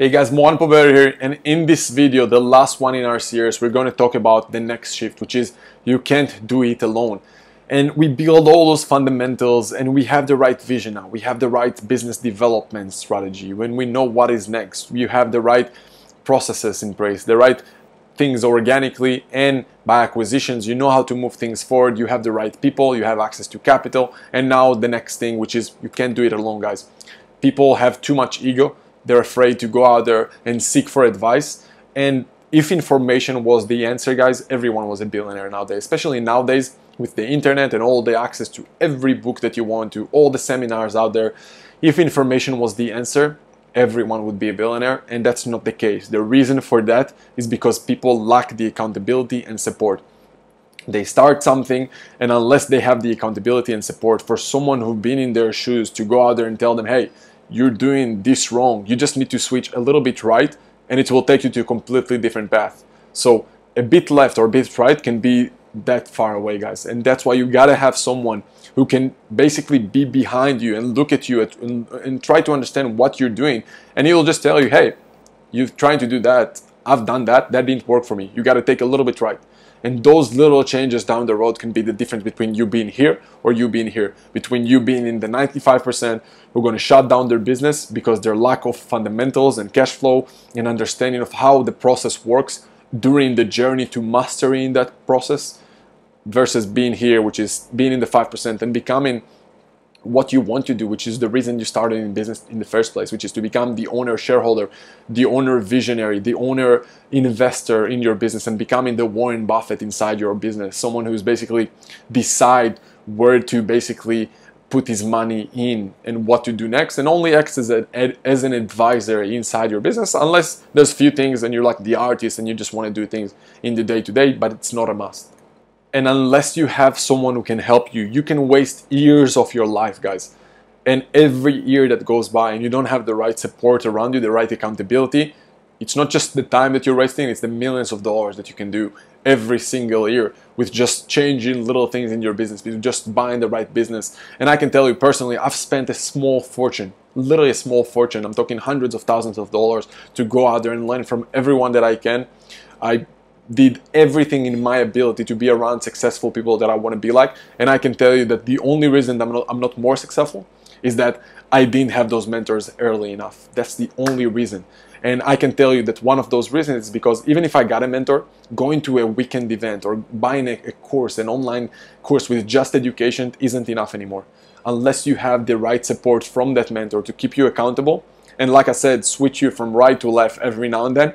Hey guys, Moran Pober here, and in this video, the last one in our series, we're going to talk about the next shift, which is you can't do it alone. And we build all those fundamentals and we have the right vision now. We have the right business development strategy. When we know what is next, you have the right processes in place, the right things organically and by acquisitions. You know how to move things forward. You have the right people, you have access to capital. And now the next thing, which is you can't do it alone, guys. People have too much ego they're afraid to go out there and seek for advice. And if information was the answer, guys, everyone was a billionaire nowadays, especially nowadays with the internet and all the access to every book that you want to, all the seminars out there. If information was the answer, everyone would be a billionaire, and that's not the case. The reason for that is because people lack the accountability and support. They start something, and unless they have the accountability and support for someone who've been in their shoes to go out there and tell them, hey, you're doing this wrong. You just need to switch a little bit right and it will take you to a completely different path. So a bit left or a bit right can be that far away, guys. And that's why you gotta have someone who can basically be behind you and look at you at, and, and try to understand what you're doing. And he'll just tell you, hey, you're trying to do that. I've done that. That didn't work for me. You gotta take a little bit right. And those little changes down the road can be the difference between you being here or you being here, between you being in the 95% who are going to shut down their business because their lack of fundamentals and cash flow and understanding of how the process works during the journey to mastering that process versus being here, which is being in the 5% and becoming what you want to do, which is the reason you started in business in the first place, which is to become the owner shareholder, the owner visionary, the owner investor in your business and becoming the Warren Buffett inside your business, someone who's basically decide where to basically put his money in and what to do next. And only acts as, as an advisor inside your business unless there's few things and you're like the artist and you just want to do things in the day to day but it's not a must and unless you have someone who can help you, you can waste years of your life, guys. And every year that goes by and you don't have the right support around you, the right accountability, it's not just the time that you're wasting, it's the millions of dollars that you can do every single year with just changing little things in your business, with just buying the right business. And I can tell you personally, I've spent a small fortune, literally a small fortune. I'm talking hundreds of thousands of dollars to go out there and learn from everyone that I can. I did everything in my ability to be around successful people that I want to be like. And I can tell you that the only reason that I'm not, I'm not more successful is that I didn't have those mentors early enough. That's the only reason. And I can tell you that one of those reasons is because even if I got a mentor, going to a weekend event or buying a, a course, an online course with just education isn't enough anymore. Unless you have the right support from that mentor to keep you accountable. And like I said, switch you from right to left every now and then,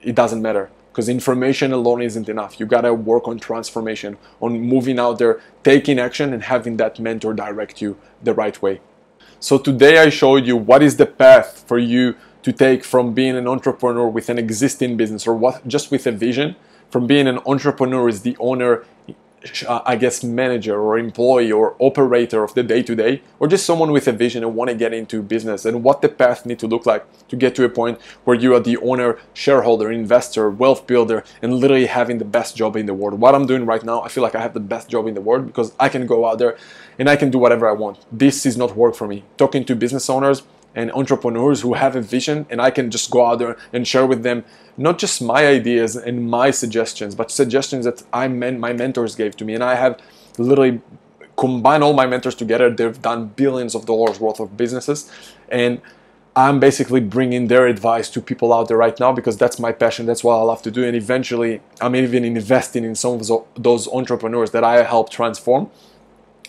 it doesn't matter because information alone isn't enough. You gotta work on transformation, on moving out there, taking action, and having that mentor direct you the right way. So today I showed you what is the path for you to take from being an entrepreneur with an existing business or what just with a vision, from being an entrepreneur as the owner Uh, I guess, manager or employee or operator of the day to day, or just someone with a vision and want to get into business and what the path need to look like to get to a point where you are the owner, shareholder, investor, wealth builder, and literally having the best job in the world. What I'm doing right now, I feel like I have the best job in the world because I can go out there and I can do whatever I want. This is not work for me. Talking to business owners, and entrepreneurs who have a vision and I can just go out there and share with them not just my ideas and my suggestions, but suggestions that I meant my mentors gave to me. And I have literally combined all my mentors together. They've done billions of dollars worth of businesses. And I'm basically bringing their advice to people out there right now because that's my passion. That's what I love to do. And eventually, I'm even investing in some of those entrepreneurs that I help transform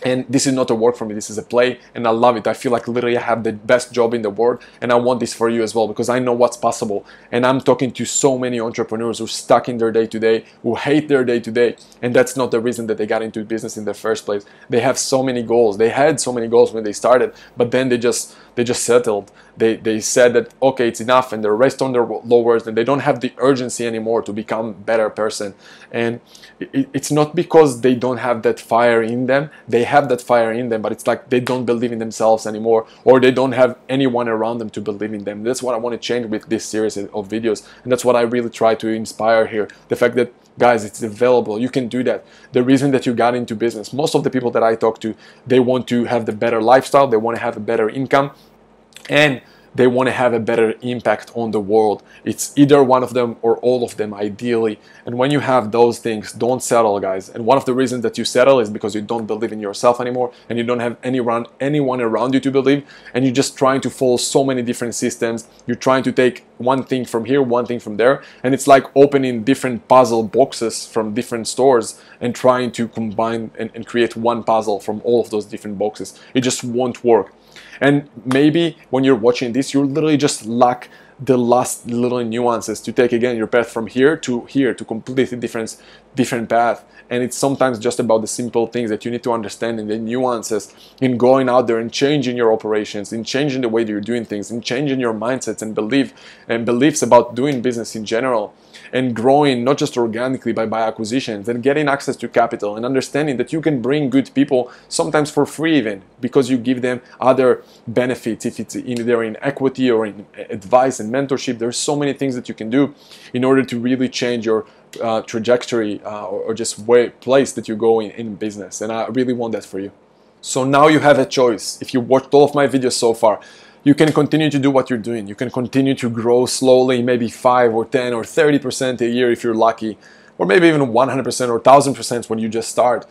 and this is not a work for me this is a play and i love it. I feel like literally i have the best job in the world and i want this for you as well because i know what's possible. And i'm talking to so many entrepreneurs who are stuck in their day to day who hate their day to day and that's not the reason that they got into business in the first place. They have so many goals. They had so many goals when they started but then they just they just settled they they said that okay it's enough and they rest on their laurels and they don't have the urgency anymore to become better person and it, it's not because they don't have that fire in them they have that fire in them, but it's like they don't believe in themselves anymore, or they don't have anyone around them to believe in them. That's what I want to change with this series of videos, and that's what I really try to inspire here. The fact that guys it's available. You can do that. The reason that you got into business most of the people that i talk to they want to have the better lifestyle. They want to have a better income. And they want to have a better impact on the world. It's either one of them or all of them, ideally. And when you have those things, don't settle, guys. And one of the reasons that you settle is because you don't believe in yourself anymore and you don't have any around, anyone around you to believe. And you're just trying to follow so many different systems. You're trying to take one thing from here, one thing from there. And it's like opening different puzzle boxes from different stores and trying to combine and, and create one puzzle from all of those different boxes. It just won't work. And maybe when you're watching this, you literally just lack the last little nuances to take again your path from here to here to completely different different path. And it's sometimes just about the simple things that you need to understand and the nuances in going out there and changing your operations in changing the way that you're doing things in changing your mindsets and belief and beliefs about doing business in general and growing not just organically but by acquisitions and getting access to capital and understanding that you can bring good people sometimes for free even because you give them other benefits if it's either in equity or in advice and mentorship there's so many things that you can do in order to really change your uh, trajectory uh, or, or, just way place that you go in, in business and I really want that for you. So now you have a choice. If you watched all of my videos so far you can continue to do what you're doing. You can continue to grow slowly, maybe 5 or 10 or 30% a year if you're lucky, or maybe even 100% or 1000% when you just start.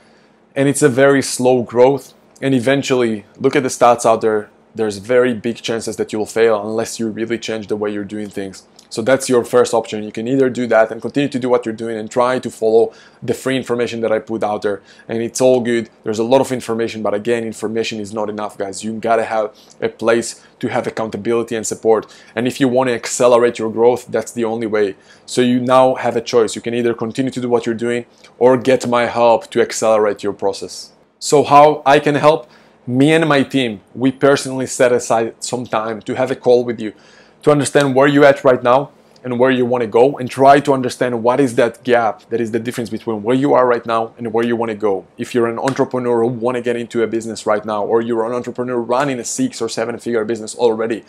And it's a very slow growth. And eventually, look at the stats out there, there's very big chances that you'll fail unless you really change the way you're doing things. So that's your first option. You can either do that and continue to do what you're doing and try to follow the free information that I put out there. And it's all good. There's a lot of information, but again, information is not enough, guys. You gotta have a place to have accountability and support. And if you want to accelerate your growth, that's the only way. So you now have a choice. You can either continue to do what you're doing or get my help to accelerate your process. So how I can help? Me and my team, we personally set aside some time to have a call with you to understand where you're at right now and where you want to go and try to understand what is that gap that is the difference between where you are right now and where you want to go. If you're an entrepreneur who want to get into a business right now or you're an entrepreneur running a six or seven figure business already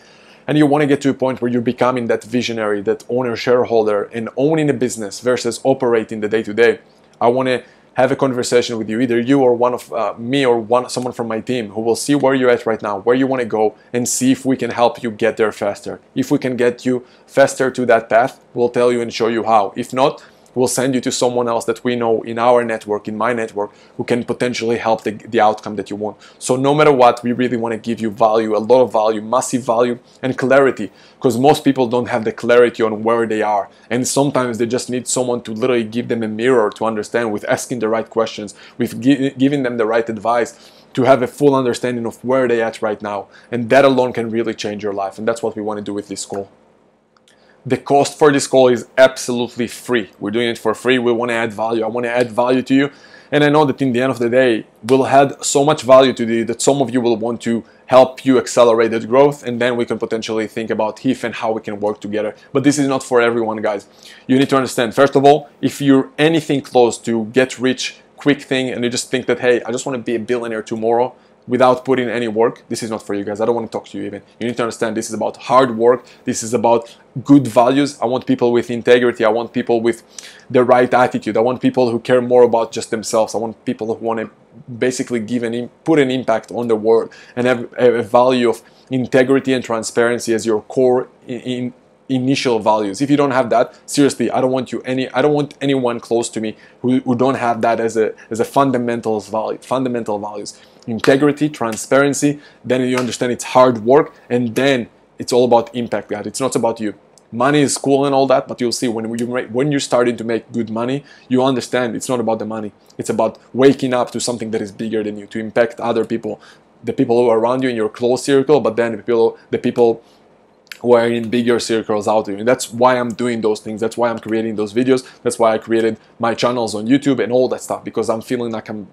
and you want to get to a point where you're becoming that visionary that owner shareholder and owning a business versus operating the day to day i want to have a conversation with you, either you or one of uh, me or one someone from my team who will see where you're at right now, where you want to go, and see if we can help you get there faster. If we can get you faster to that path, we'll tell you and show you how. If not, we'll send you to someone else that we know in our network, in my network, who can potentially help the, the outcome that you want. So no matter what, we really want to give you value, a lot of value, massive value, and clarity, because most people don't have the clarity on where they are. And sometimes they just need someone to literally give them a mirror to understand with asking the right questions, with gi giving them the right advice to have a full understanding of where they're at right now. And that alone can really change your life. And that's what we want to do with this school. The cost for this call is absolutely free. We're doing it for free. We want to add value. I want to add value to you. And I know that in the end of the day, we'll add so much value to you that some of you will want to help you accelerate that growth. And then we can potentially think about if and how we can work together. But this is not for everyone, guys. You need to understand, first of all, if you're anything close to get rich quick thing and you just think that, hey, I just want to be a billionaire tomorrow, without putting any work, this is not for you guys. I don't want to talk to you even. You need to understand this is about hard work. This is about good values. I want people with integrity. I want people with the right attitude. I want people who care more about just themselves. I want people who want to basically give an put an impact on the world and have a value of integrity and transparency as your core in, in initial values. If you don't have that, seriously, I don't want you any I don't want anyone close to me who, who don't have that as a as a fundamentals value, fundamental values integrity, transparency, then you understand it's hard work, and then it's all about impact, guys. It's not about you. Money is cool and all that, but you'll see when you when you're starting to make good money, you understand it's not about the money. It's about waking up to something that is bigger than you, to impact other people, the people who are around you in your close circle, but then the people the people who are in bigger circles out there. And that's why I'm doing those things. That's why I'm creating those videos. That's why I created my channels on YouTube and all that stuff because I'm feeling like I'm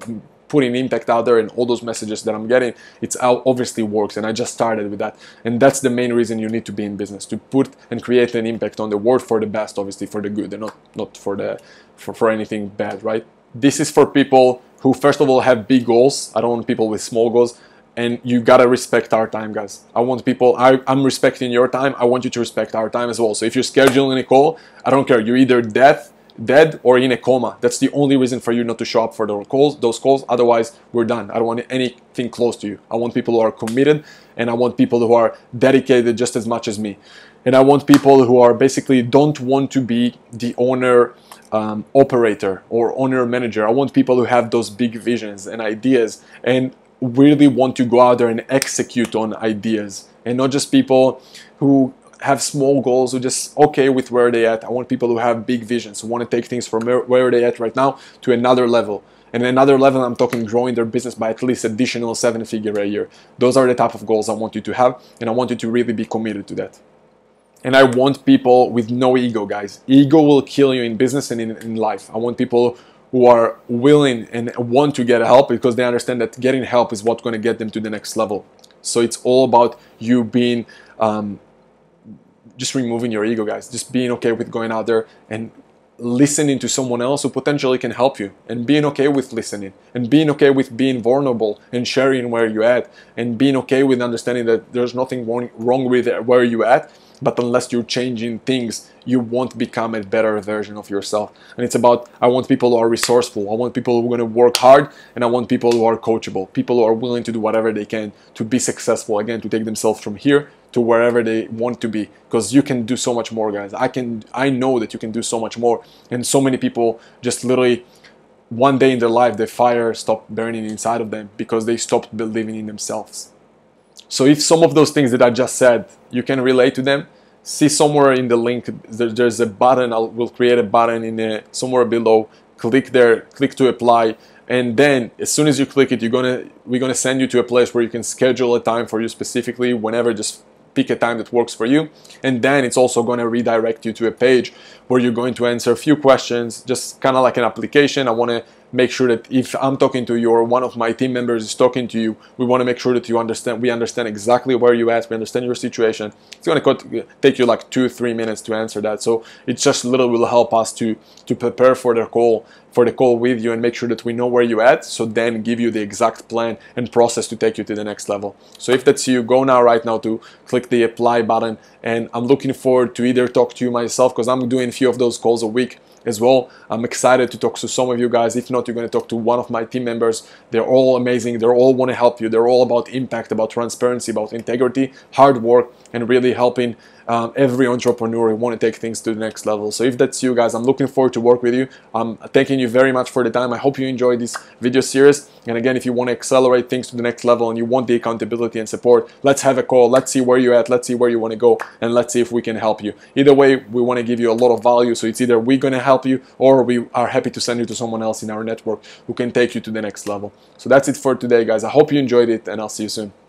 putting impact out there and all those messages that I'm getting, it's obviously works. And I just started with that. And that's the main reason you need to be in business to put and create an impact on the world for the best, obviously for the good and not, not for the for, for anything bad, right? This is for people who first of all have big goals. I don't want people with small goals. And you gotta respect our time, guys. I want people, I, I'm respecting your time. I want you to respect our time as well. So if you're scheduling a call, I don't care. You're either death dead or in a coma. That's the only reason for you not to show up for those calls. Those calls. Otherwise, we're done. I don't want anything close to you. I want people who are committed, and I want people who are dedicated just as much as me. And I want people who are basically don't want to be the owner. Um, operator or owner manager. I want people who have those big visions and ideas and really want to go out there and execute on ideas and not just people who have small goals who just okay with where they at. I want people who have big visions, who want to take things from where they at right now to another level. And another level, I'm talking growing their business by at least additional seven figure a year. Those are the type of goals I want you to have, and I want you to really be committed to that. And I want people with no ego, guys. Ego will kill you in business and in, in life. I want people who are willing and want to get help because they understand that getting help is what's going to get them to the next level. So it's all about you being um, just removing your ego, guys. Just being okay with going out there and listening to someone else who potentially can help you and being okay with listening and being okay with being vulnerable and sharing where you're at and being okay with understanding that there's nothing wrong, wrong with where you're at but unless you're changing things you won't become a better version of yourself. And it's about i want people who are resourceful. I want people who are going to work hard and i want people who are coachable. People who are willing to do whatever they can to be successful again to take themselves from here to wherever they want to be. Because you can do so much more guys. I can i know that you can do so much more. And so many people just literally one day in their life the fire stopped burning inside of them because they stopped believing in themselves so if some of those things that i just said you can relate to them see somewhere in the link there's a button i will create a button in a, somewhere below click there click to apply and then as soon as you click it you're gonna we're gonna send you to a place where you can schedule a time for you specifically whenever just pick a time that works for you. And then it's also going to redirect you to a page where you're going to answer a few questions, just kind of like an application. I want to make sure that if I'm talking to you or one of my team members is talking to you, we want to make sure that you understand, we understand exactly where you at, we understand your situation. It's going to take you like two, three minutes to answer that. So it just a little will help us to, to prepare for the call, for the call with you and make sure that we know where you at. So then give you the exact plan and process to take you to the next level. So if that's you, go now right now to click the apply button. And I'm looking forward to either talk to you myself because I'm doing a few of those calls a week as well. I'm excited to talk to some of you guys. If not, you're going to talk to one of my team members. They're all amazing. They all want to help you. They're all about impact, about transparency, about integrity, hard work, and really helping um, every entrepreneur who want to take things to the next level. So if that's you guys, I'm looking forward to work with you. I'm thanking you very much for the time. I hope you enjoyed this video series. And again, if you want to accelerate things to the next level and you want the accountability and support, let's have a call. Let's see where you're at. Let's see where you want to go. And let's see if we can help you. Either way, we want to give you a lot of value. So it's either we're going to help you or we are happy to send you to someone else in our network who can take you to the next level. So that's it for today, guys. I hope you enjoyed it and I'll see you soon.